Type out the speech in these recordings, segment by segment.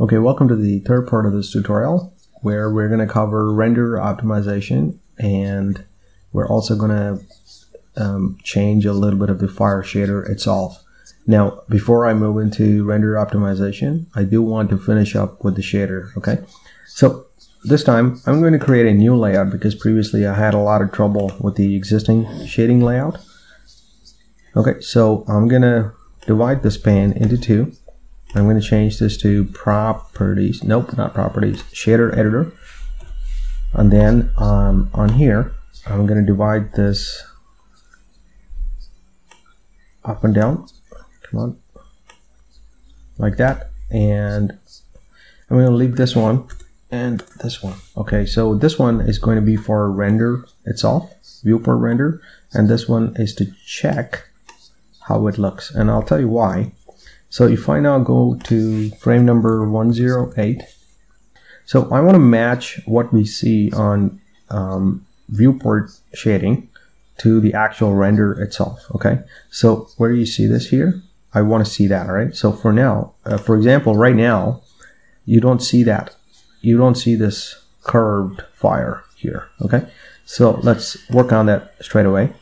Okay, welcome to the third part of this tutorial where we're going to cover render optimization and we're also going to um, change a little bit of the fire shader itself. Now, before I move into render optimization, I do want to finish up with the shader, okay? So this time I'm going to create a new layout because previously I had a lot of trouble with the existing shading layout. Okay, so I'm going to divide this pane into two I'm going to change this to properties. Nope, not properties. Shader editor. And then um, on here, I'm going to divide this up and down. Come on. Like that. And I'm going to leave this one and this one. Okay, so this one is going to be for render itself, viewport render. And this one is to check how it looks. And I'll tell you why. So if I now go to frame number 108, so I want to match what we see on um, viewport shading to the actual render itself, okay? So where do you see this here? I want to see that, all right? So for now, uh, for example, right now, you don't see that. You don't see this curved fire here, okay? So let's work on that straight away.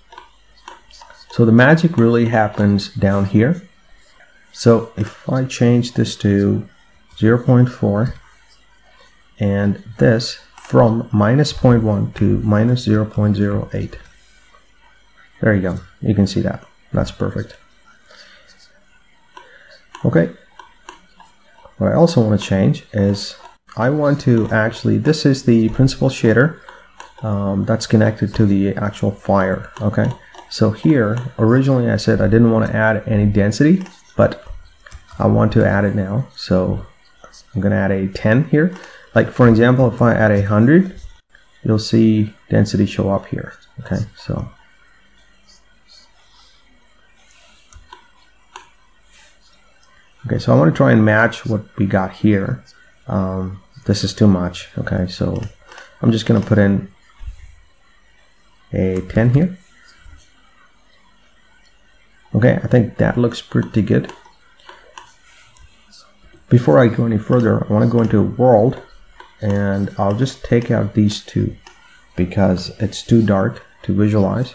So the magic really happens down here so if I change this to 0.4 and this from minus 0.1 to minus 0.08. There you go. You can see that. That's perfect. Okay. What I also want to change is I want to actually, this is the principled shader um, that's connected to the actual fire. Okay. So here, originally I said I didn't want to add any density but I want to add it now. So I'm going to add a 10 here. Like for example, if I add a 100, you'll see density show up here. Okay, so Okay, so I want to try and match what we got here. Um, this is too much. Okay, so I'm just going to put in a 10 here. Okay, I think that looks pretty good. Before I go any further, I want to go into world and I'll just take out these two because it's too dark to visualize.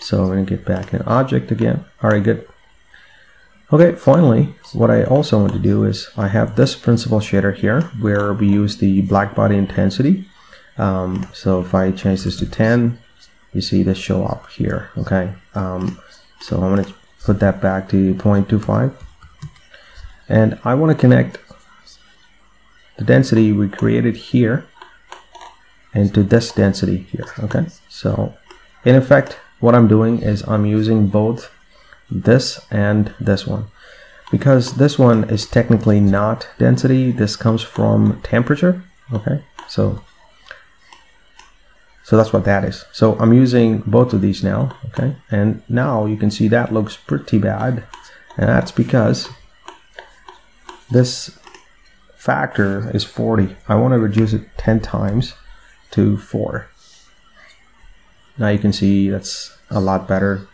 So I'm going to get back in object again. All right, good. Okay, finally, what I also want to do is I have this principled shader here where we use the black body intensity. Um, so if I change this to 10, you see this show up here, okay? Um, so I'm going to put that back to 0.25 and I want to connect the density we created here into this density here okay so in effect what I'm doing is I'm using both this and this one because this one is technically not density this comes from temperature okay so so that's what that is. So I'm using both of these now, okay? And now you can see that looks pretty bad. And that's because this factor is 40. I want to reduce it 10 times to 4. Now you can see that's a lot better.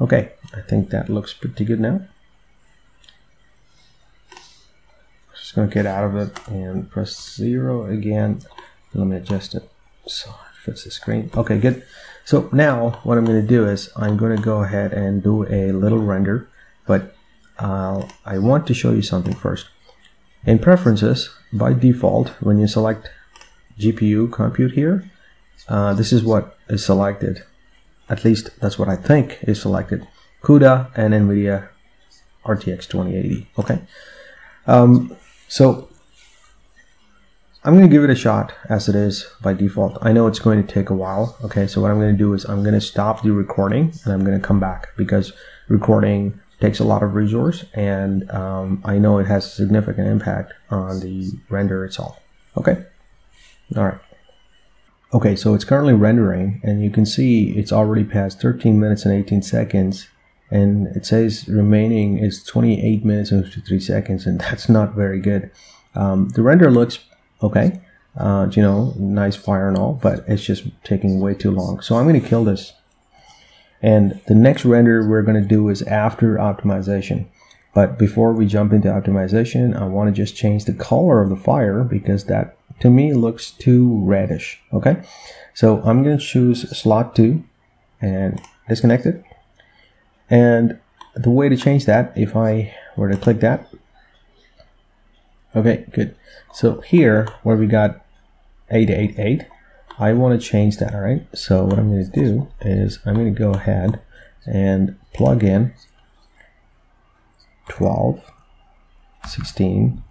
Okay, I think that looks pretty good now. Just going to get out of it and press 0 again. Let me adjust it so it fits the screen. Okay, good. So now what I'm going to do is I'm going to go ahead and do a little render, but uh, I want to show you something first. In preferences, by default, when you select GPU compute here, uh, this is what is selected. At least that's what I think is selected. CUDA and NVIDIA RTX 2080. Okay. Um, so I'm going to give it a shot as it is by default. I know it's going to take a while. Okay. So what I'm going to do is I'm going to stop the recording and I'm going to come back because recording takes a lot of resource and um, I know it has a significant impact on the render itself. Okay, all right. Okay, so it's currently rendering and you can see it's already past 13 minutes and 18 seconds and it says remaining is 28 minutes and 53 seconds and that's not very good. Um, the render looks okay, uh, you know, nice fire and all, but it's just taking way too long. So I'm going to kill this and the next render we're going to do is after optimization. But before we jump into optimization, I want to just change the color of the fire because that to me looks too reddish. Okay, so I'm going to choose slot 2 and disconnect it. And the way to change that, if I were to click that, okay, good. So here, where we got 888, I want to change that, all right? So what I'm going to do is I'm going to go ahead and plug in 12, 16,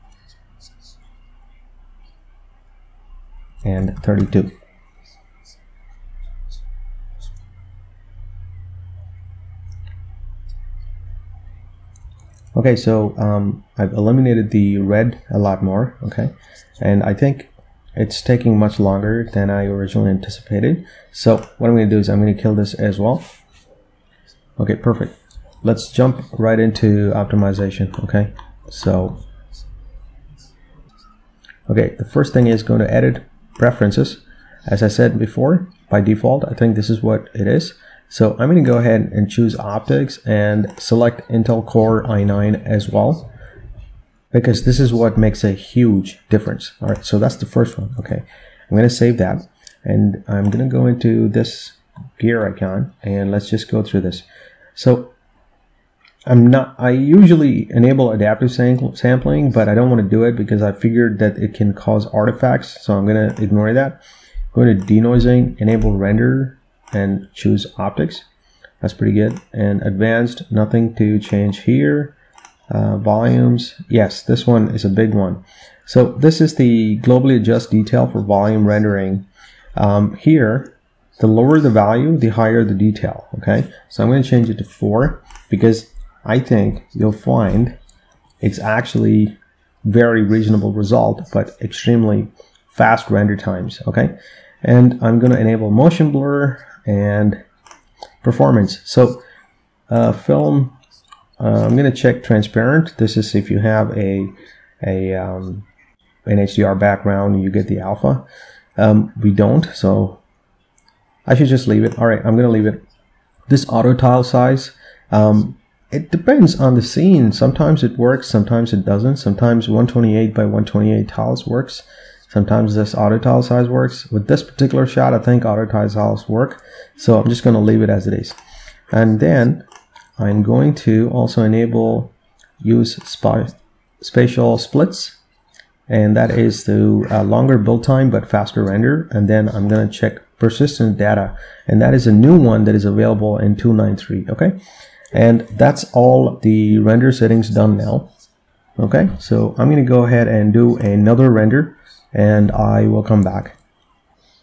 and 32. Okay, so um, I've eliminated the red a lot more, okay? And I think it's taking much longer than I originally anticipated. So what I'm going to do is I'm going to kill this as well. Okay, perfect. Let's jump right into optimization, okay? So, okay, the first thing is going to edit preferences. As I said before, by default, I think this is what it is. So I'm going to go ahead and choose OptiX and select Intel Core i9 as well because this is what makes a huge difference. All right, so that's the first one. Okay, I'm going to save that and I'm going to go into this gear icon and let's just go through this. So I'm not, I usually enable adaptive sampling, but I don't want to do it because I figured that it can cause artifacts. So I'm going to ignore that. I'm to denoising, enable render and choose OptiX. That's pretty good. And advanced, nothing to change here. Uh, volumes, yes, this one is a big one. So this is the globally adjust detail for volume rendering. Um, here, the lower the value, the higher the detail, okay? So I'm going to change it to 4 because I think you'll find it's actually very reasonable result, but extremely fast render times, okay? And I'm going to enable motion blur and performance. So uh, film uh, I'm going to check transparent. This is if you have a, a um, an HDR background, you get the alpha. Um, we don't, so I should just leave it. All right, I'm going to leave it. This auto tile size, um, it depends on the scene. Sometimes it works, sometimes it doesn't. Sometimes 128 by 128 tiles works. Sometimes this auto tile size works. With this particular shot, I think auto tile tiles work. So I'm just going to leave it as it is. And then I'm going to also enable use spatial splits. And that is the uh, longer build time but faster render. And then I'm going to check persistent data. And that is a new one that is available in 293 okay? And that's all the render settings done now okay? So I'm going to go ahead and do another render and I will come back.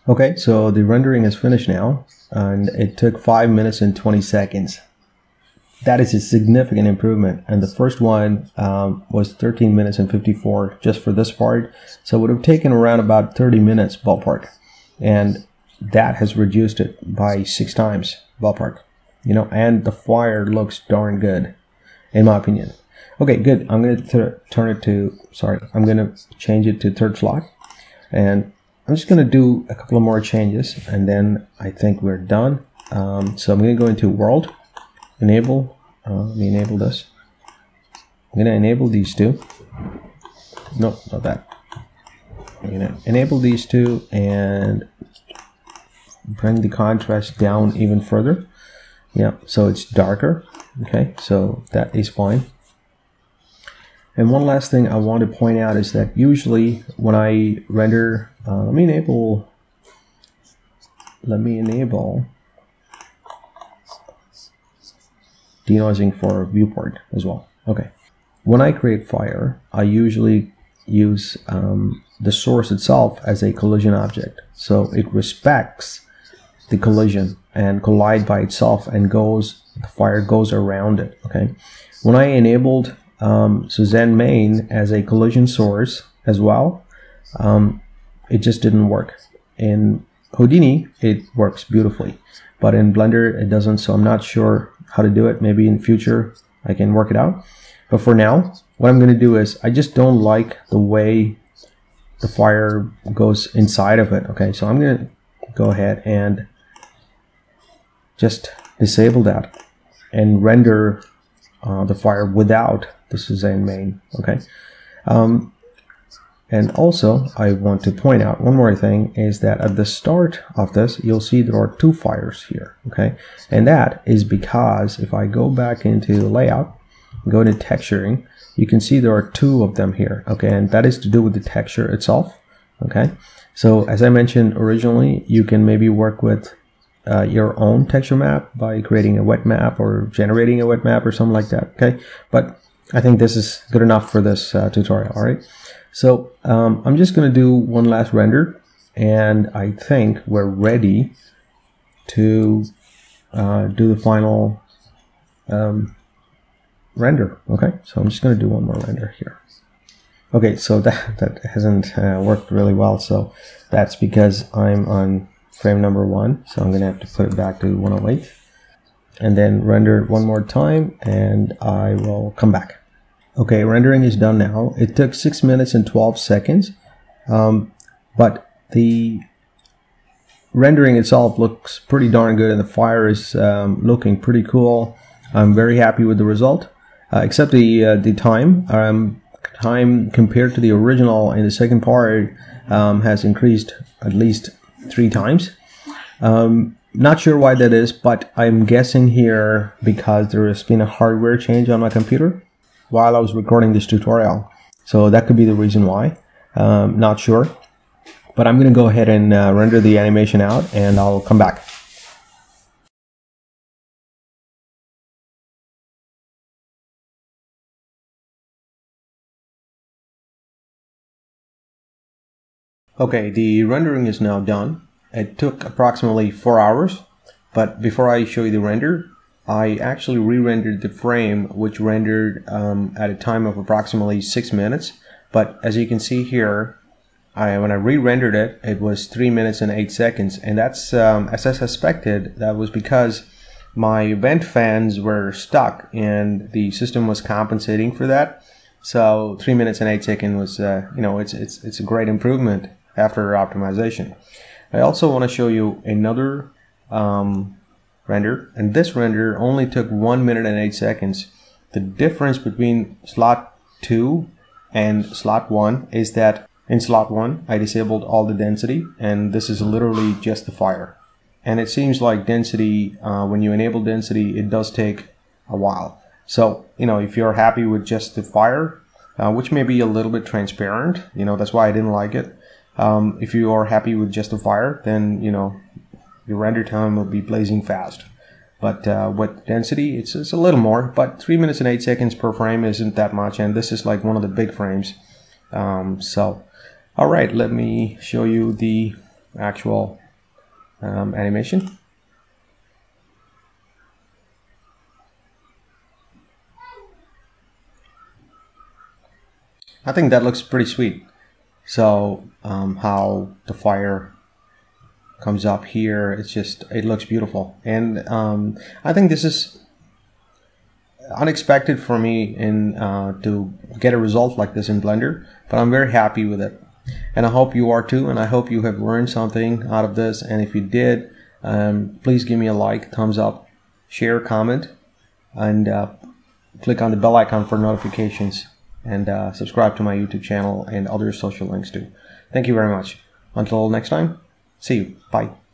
Okay so the rendering is finished now and it took 5 minutes and 20 seconds that is a significant improvement. And the first one um, was 13 minutes and 54 just for this part. So it would have taken around about 30 minutes ballpark. And that has reduced it by six times ballpark. You know, and the fire looks darn good, in my opinion. Okay, good. I'm going to turn it to, sorry, I'm going to change it to third slot. And I'm just going to do a couple of more changes and then I think we're done. Um, so I'm going to go into world enable uh, let me enable this I'm gonna enable these two. No not that. I'm gonna enable these two and bring the contrast down even further. Yeah so it's darker okay? So that is fine. And one last thing I want to point out is that usually when I render uh, let me enable let me enable denoising for viewport as well. Okay. When I create fire, I usually use um, the source itself as a collision object. So it respects the collision and collide by itself and goes, the fire goes around it. Okay. When I enabled um, Suzanne main as a collision source as well, um, it just didn't work. In Houdini, it works beautifully, but in Blender, it doesn't. So I'm not sure how to do it. Maybe in future I can work it out. But for now, what I'm going to do is I just don't like the way the fire goes inside of it. Okay, so I'm going to go ahead and just disable that and render uh, the fire without the Suzanne main. Okay. Um, and also, I want to point out one more thing is that at the start of this, you'll see there are two fires here, okay? And that is because if I go back into layout, go to texturing, you can see there are two of them here, okay? And that is to do with the texture itself, okay? So as I mentioned originally, you can maybe work with uh, your own texture map by creating a wet map or generating a wet map or something like that, okay? But I think this is good enough for this uh, tutorial, all right? So um, I'm just going to do one last render and I think we're ready to uh, do the final um, render. Okay, so I'm just going to do one more render here. Okay, so that, that hasn't uh, worked really well. So that's because I'm on frame number one. So I'm going to have to put it back to 108 and then render it one more time and I will come back. Okay, rendering is done now. It took 6 minutes and 12 seconds, um, but the rendering itself looks pretty darn good and the fire is um, looking pretty cool. I'm very happy with the result, uh, except the uh, the time. Um, time compared to the original in the second part um, has increased at least three times. Um, not sure why that is, but I'm guessing here because there has been a hardware change on my computer while I was recording this tutorial. So that could be the reason why. Um, not sure. But I'm going to go ahead and uh, render the animation out and I'll come back. Okay, the rendering is now done. It took approximately four hours, but before I show you the render, I actually re-rendered the frame which rendered um, at a time of approximately six minutes. But as you can see here I, when I re-rendered it it was three minutes and eight seconds. And that's um, as I suspected that was because my vent fans were stuck and the system was compensating for that. So three minutes and eight seconds was uh, you know it's, it's, it's a great improvement after optimization I also want to show you another um, render and this render only took 1 minute and 8 seconds. The difference between slot 2 and slot 1 is that in slot 1 I disabled all the density and this is literally just the fire. And it seems like density, uh, when you enable density, it does take a while. So, you know, if you're happy with just the fire, uh, which may be a little bit transparent, you know, that's why I didn't like it. Um, if you are happy with just the fire, then, you know, your render time will be blazing fast. But uh, with density, it's, it's a little more, but 3 minutes and 8 seconds per frame isn't that much, and this is like one of the big frames. Um, so, alright, let me show you the actual um, animation. I think that looks pretty sweet. So, um, how the fire comes up here. It's just, it looks beautiful. And um, I think this is unexpected for me in uh, to get a result like this in Blender, but I'm very happy with it. And I hope you are too, and I hope you have learned something out of this. And if you did, um, please give me a like, thumbs up, share, comment, and uh, click on the bell icon for notifications. And uh, subscribe to my YouTube channel and other social links too. Thank you very much. Until next time. See you. Bye.